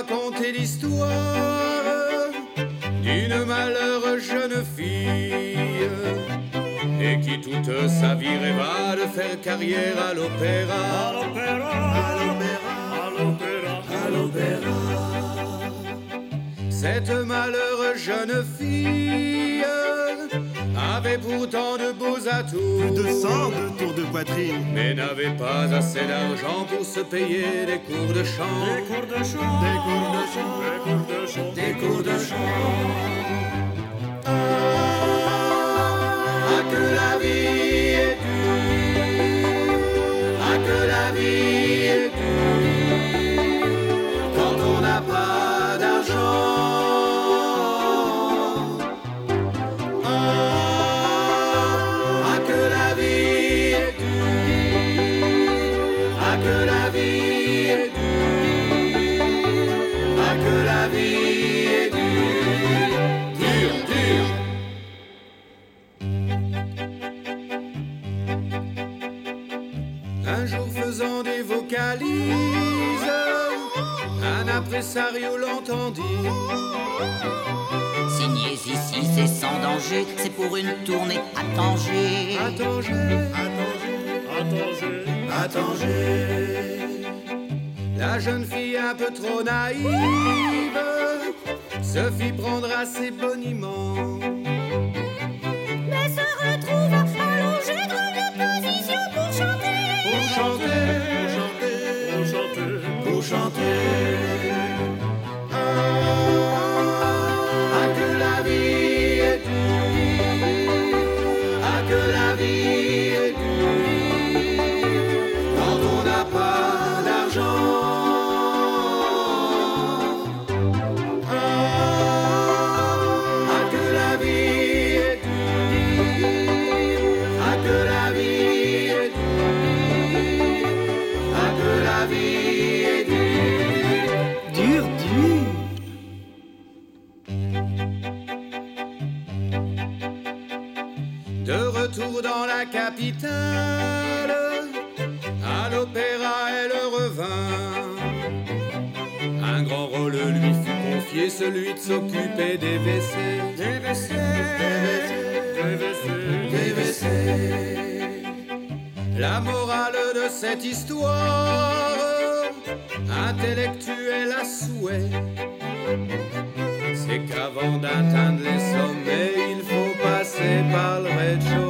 raconter l'histoire d'une malheureuse jeune fille et qui toute sa vie rêva de faire carrière à l'opéra. À l'opéra, à l'opéra, à l'opéra, à l'opéra. Cette malheureuse jeune fille avait pourtant de beaux atouts. Plus de sang, de tours de poitrine. Mais n'avait pas assez d'argent pour se payer des cours de chant. Des cours de chant, des cours de chant, des cours de chant, des cours de chant. Un jour faisant des vocalises, un impresario l'entendit. Signez ici, c'est sans danger, c'est pour une tournée à Tanger. À Tanger, à Tanger, à Tanger. La jeune fille un peu trop naïve se fit prendre assez boniment. Mais De retour dans la capitale, à l'opéra elle revint. Un grand rôle lui fut confié, celui de s'occuper des. Des WC, des WC, des WC. La morale de cette histoire, intellectuelle à souhait, c'est qu'avant d'atteindre les sommets, il faut passer par le rez-de-chaussée.